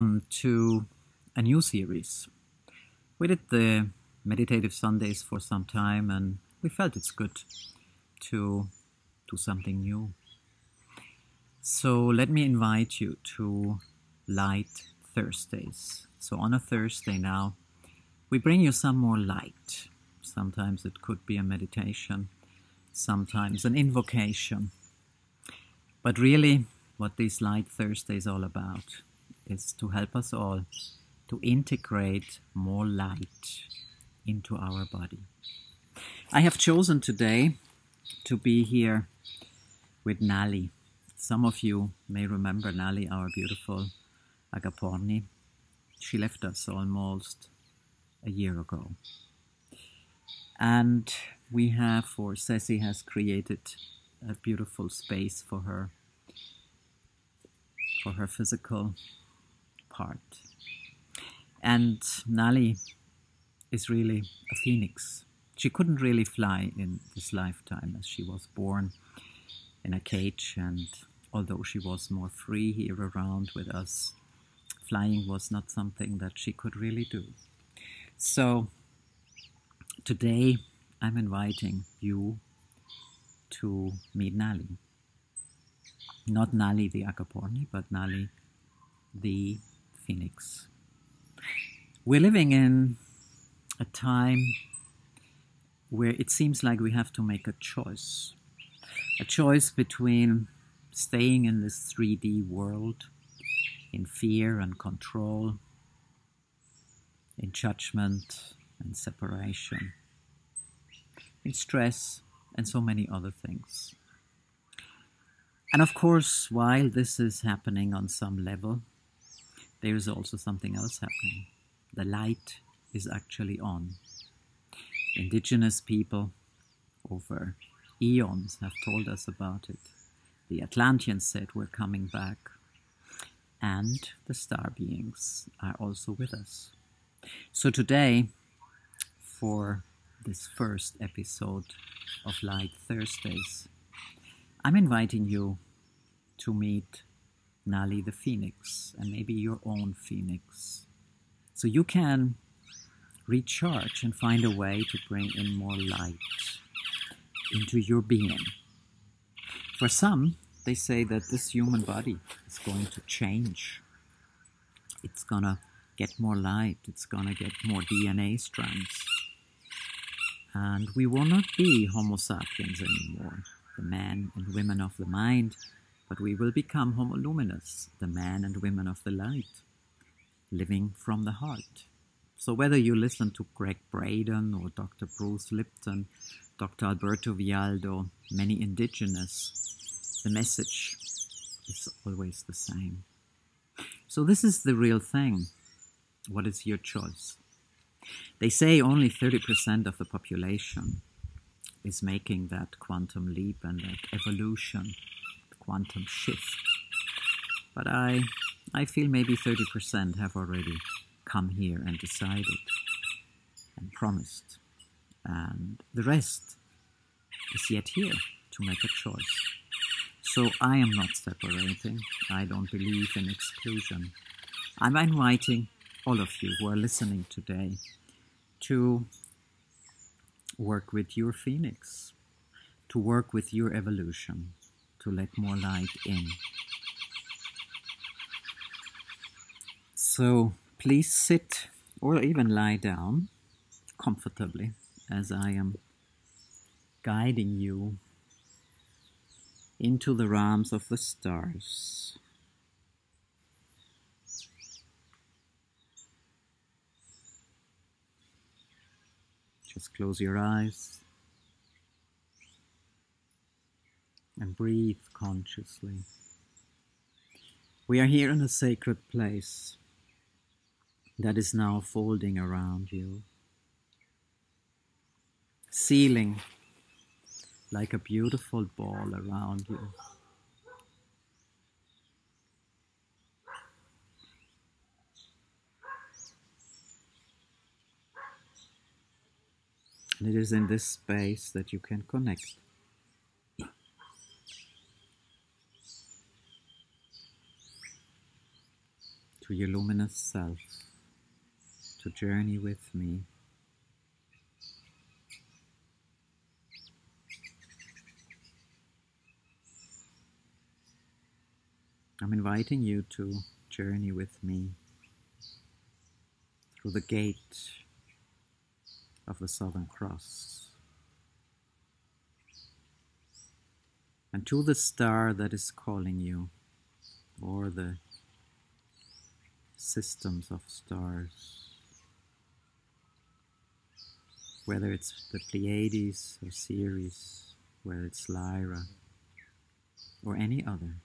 um, to a new series. We did the Meditative Sundays for some time and we felt it's good to do something new. So let me invite you to Light Thursdays. So on a Thursday now, we bring you some more light. Sometimes it could be a meditation, sometimes an invocation. But really, what this Light Thursday is all about is to help us all to integrate more light into our body. I have chosen today to be here with Nali. Some of you may remember Nali, our beautiful Agaporni. She left us almost a year ago. And we have, or Ceci has created a beautiful space for her, for her physical And Nali is really a phoenix. She couldn't really fly in this lifetime as she was born in a cage, and although she was more free here around with us, flying was not something that she could really do. So today I'm inviting you to meet Nali. Not Nali the Agaporni, but Nali the Phoenix. We're living in a time where it seems like we have to make a choice. A choice between staying in this 3D world in fear and control, in judgment and separation, in stress and so many other things. And of course, while this is happening on some level, there is also something else happening. The light is actually on. Indigenous people over eons have told us about it. The Atlanteans said we're coming back. And the star beings are also with us. So today, for this first episode of Light Thursdays, I'm inviting you to meet Nali the Phoenix and maybe your own Phoenix. So you can recharge and find a way to bring in more light into your being. For some, they say that this human body is going to change. It's gonna get more light, it's gonna get more DNA strands. And we will not be Homo sapiens anymore, the men and women of the mind, but we will become Homo luminous, the men and women of the light, living from the heart. So whether you listen to Gregg Braden or Dr. Bruce Lipton, Dr. Alberto Villoldo, many indigenous, the message is always the same. So this is the real thing. What is your choice? They say only 30% of the population is making that quantum leap and that evolution quantum shift. But I, I feel maybe 30% have already come here and decided and promised. And the rest is yet here to make a choice. So I am not separating. I don't believe in exclusion. I'm inviting all of you who are listening today to work with your phoenix, to work with your evolution, to let more light in. So please sit or even lie down comfortably as I am guiding you into the realms of the stars. Just close your eyes. And breathe consciously. We are here in a sacred place that is now folding around you, sealing like a beautiful ball around you. And it is in this space that you can connect to your luminous self to journey with me. I'm inviting you to journey with me through the gate of the Southern Cross and to the star that is calling you, or the systems of stars, whether it's the Pleiades or Sirius, whether it's Lyra or any other.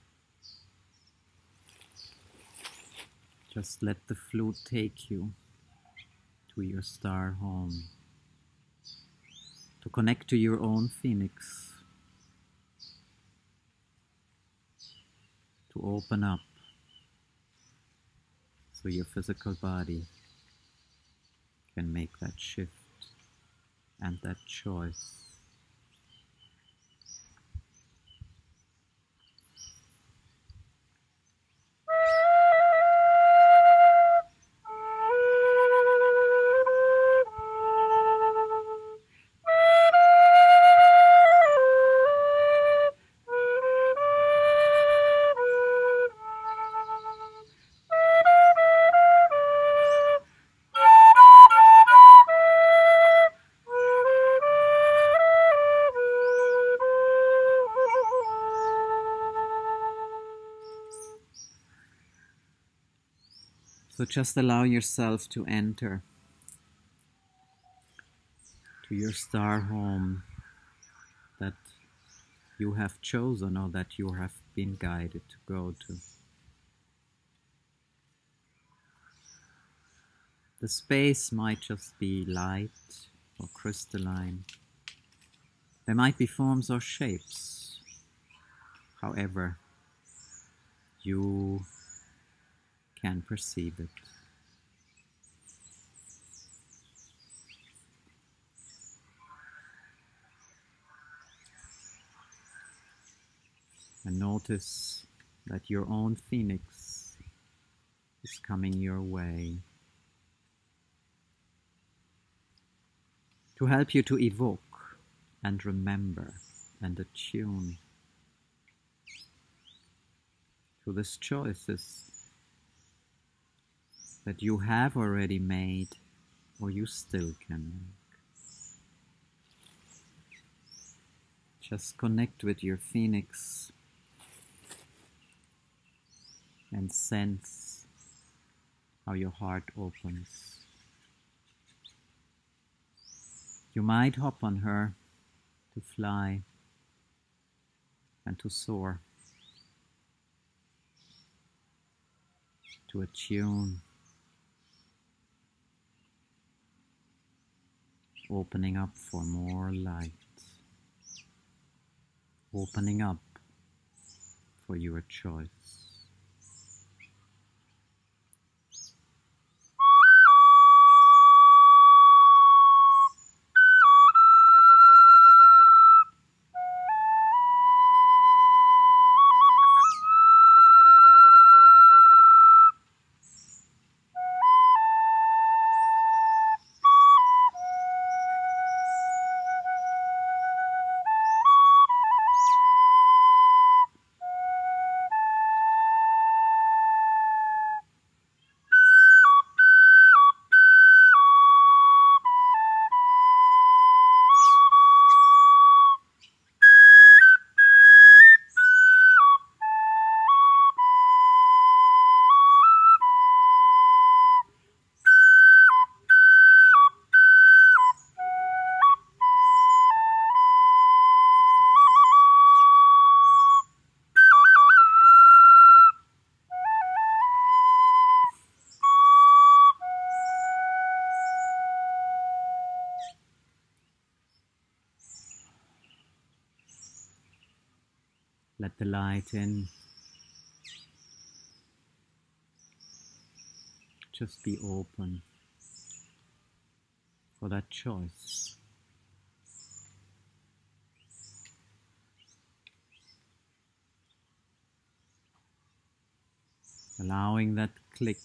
Just let the flute take you to your star home, to connect to your own phoenix, to open up so your physical body can make that shift and that choice. Just allow yourself to enter to your star home that you have chosen or that you have been guided to go to. The space might just be light or crystalline. There might be forms or shapes. However, you can perceive it. And notice that your own phoenix is coming your way to help you to evoke and remember and attune to these choices that you have already made or you still can make. Just connect with your phoenix and sense how your heart opens. You might hop on her to fly and to soar, to attune opening up for more light, opening up for your choice. Let the light in. Just be open for that choice. allowing that click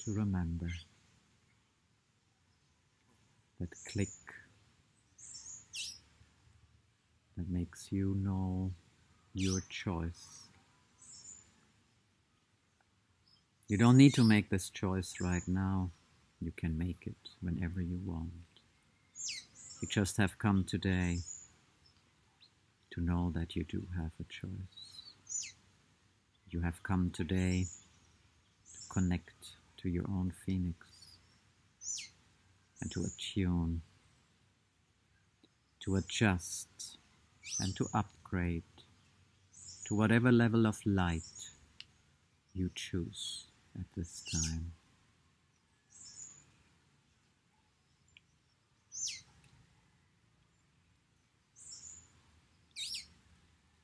to remember. That click that makes you know your choice. You don't need to make this choice right now. You can make it whenever you want. You just have come today to know that you do have a choice. You have come today to connect to your own phoenix and to attune, to adjust, and to upgrade to whatever level of light you choose at this time.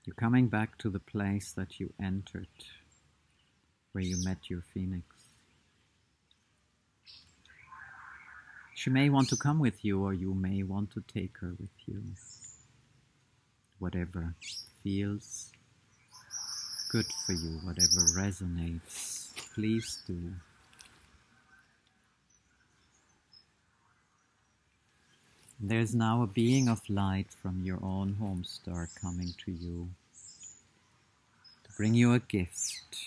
You're coming back to the place that you entered, where you met your phoenix. She may want to come with you, or you may want to take her with you. Whatever feels good for you, whatever resonates, please do. There's now a being of light from your own home star coming to you to bring you a gift.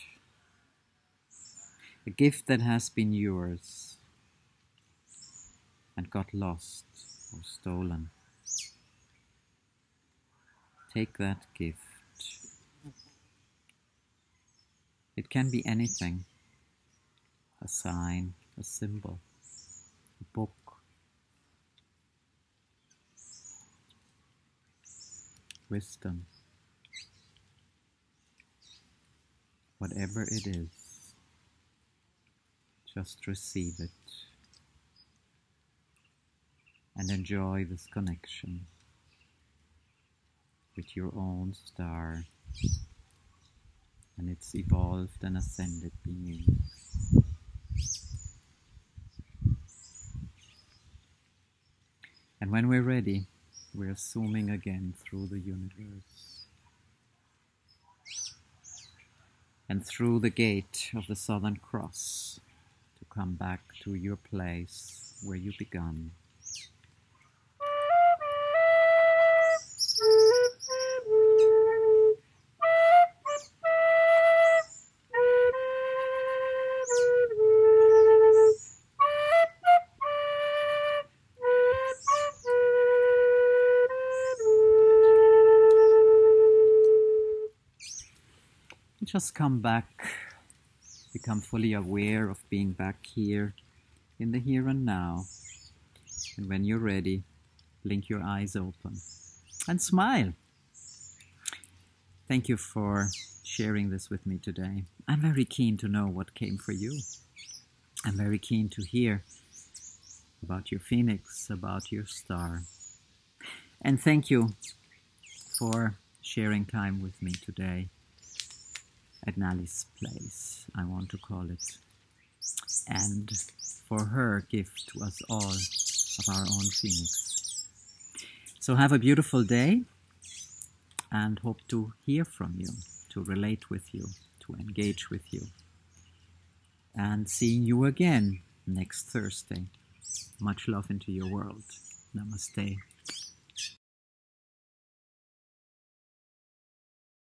A gift that has been yours and got lost or stolen. Take that gift. It can be anything. A sign, a symbol, a book, wisdom, whatever it is, just receive it and enjoy this connection with your own star and its evolved and ascended being. And when we're ready, we're zooming again through the universe and through the gate of the Southern Cross to come back to your place where you began. Just come back, become fully aware of being back here in the here and now. And when you're ready, blink your eyes open and smile. Thank you for sharing this with me today. I'm very keen to know what came for you. I'm very keen to hear about your phoenix, about your star. And thank you for sharing time with me today at Nali's place, I want to call it. And for her gift to us all of our own phoenix. So have a beautiful day and hope to hear from you, to relate with you, to engage with you. And seeing you again next Thursday. Much love into your world. Namaste.